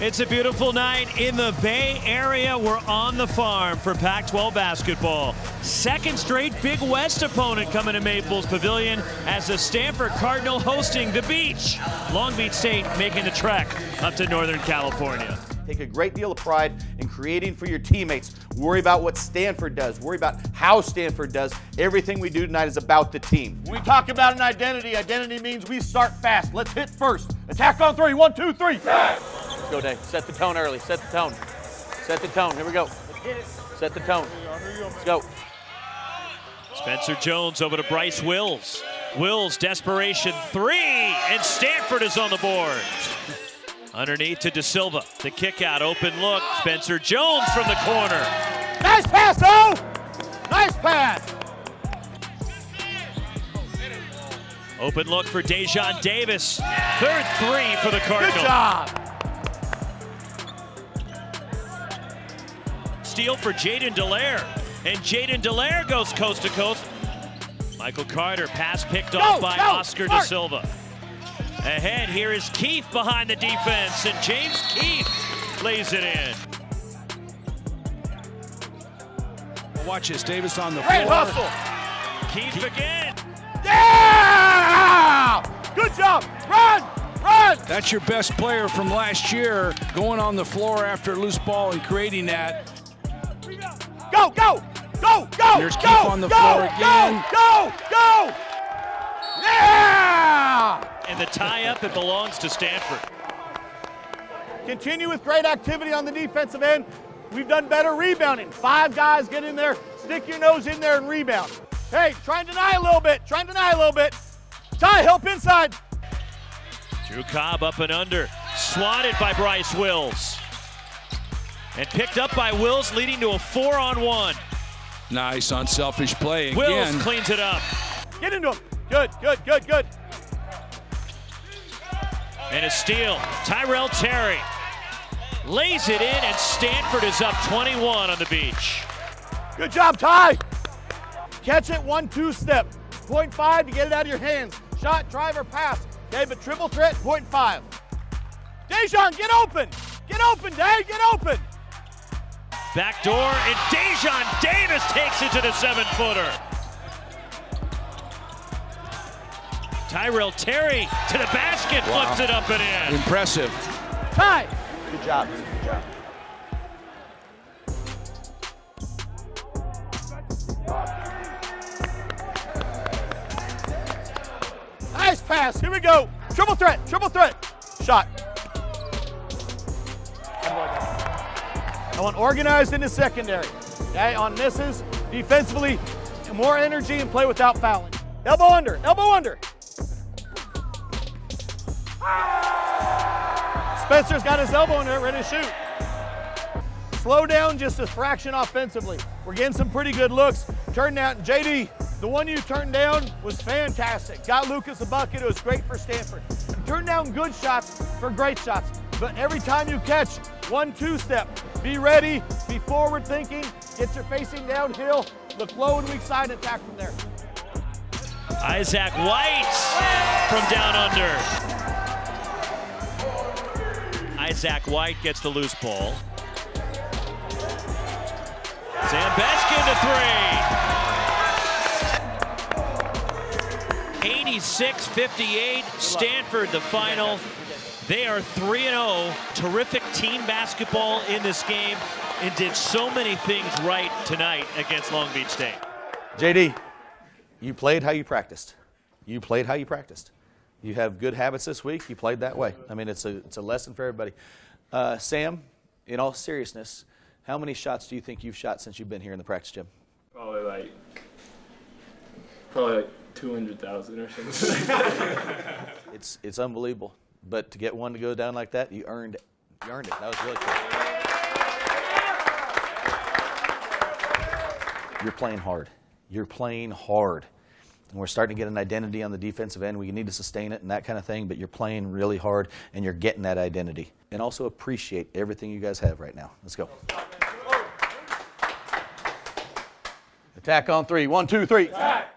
It's a beautiful night in the Bay Area. We're on the farm for Pac 12 basketball. Second straight Big West opponent coming to Maples Pavilion as the Stanford Cardinal hosting the beach. Long Beach State making the trek up to Northern California. Take a great deal of pride in creating for your teammates. Worry about what Stanford does. Worry about how Stanford does. Everything we do tonight is about the team. When we talk about an identity, identity means we start fast. Let's hit first. Attack on three. One, two, three. Let's go, day. Set the tone early. Set the tone. Set the tone. Here we go. Set the tone. Let's go. Spencer Jones over to Bryce Wills. Wills, desperation three, and Stanford is on the board. Underneath to Da Silva. The kick out, open look. Spencer Jones from the corner. Nice pass, though. Nice pass. Open look for Daejon Davis. Third three for the Cardinals. Good job. Steal for Jaiden Delaire. And Jaiden Delaire goes coast to coast. Michael Carter, pass picked off Go, by go, Oscar Mark. Da Silva. Ahead, here is Keefe behind the defense, and James Keefe lays it in. Watch this, Davis on the Great floor. hustle. Keefe again. Yeah! Good job. Run, run. That's your best player from last year, going on the floor after a loose ball and creating that. Go, go, go, go. Here's go, on the go, floor again. Go, go, go. Yeah! And the tie-up, it belongs to Stanford. Continue with great activity on the defensive end. We've done better rebounding. Five guys get in there, stick your nose in there and rebound. Hey, try and deny a little bit. Try and deny a little bit. Ty, help inside. Drew Cobb up and under. Swatted by Bryce Wills. And picked up by Wills, leading to a four-on-one. Nice unselfish play Wills again. cleans it up. Get into him. Good, good, good, good. And a steal. Tyrell Terry lays it in, and Stanford is up 21 on the beach. Good job, Ty. Catch it one, two step. Point five to get it out of your hands. Shot, drive, or pass. Okay, but triple threat, point five. Daejon, get open. Get open, Dave. Get open. Back door, and Daejon Davis takes it to the seven-footer. Tyrell Terry to the basket, flips it up and in. Impressive. Ty. Good job. Good job. Nice pass. Here we go. Triple threat. Triple threat. Shot. I want organized in the secondary. Okay, on misses, defensively, more energy and play without fouling. Elbow under. Elbow under. Spencer's got his elbow in there, ready to shoot. Slow down just a fraction offensively. We're getting some pretty good looks. Turn down, JD, the one you turned down was fantastic. Got Lucas a bucket, it was great for Stanford. Turn down good shots for great shots. But every time you catch one, two step, be ready, be forward thinking, get your facing downhill, look low and weak side attack from there. Isaac White from down under. Isaac White gets the loose ball. Sam Beskind to three. 86-58, Stanford the final. They are 3-0. Terrific team basketball in this game and did so many things right tonight against Long Beach State. JD, you played how you practiced. You played how you practiced. You have good habits this week. You played that way. I mean, it's a, it's a lesson for everybody. Uh, Sam, in all seriousness, how many shots do you think you've shot since you've been here in the practice gym? Probably like, probably like 200,000 or something. It's, it's unbelievable. But to get one to go down like that, you earned it. You earned it. That was really cool. You're playing hard. You're playing hard. And we're starting to get an identity on the defensive end. We need to sustain it and that kind of thing, but you're playing really hard and you're getting that identity. And also appreciate everything you guys have right now. Let's go. Attack on three. One, two, three. Attack.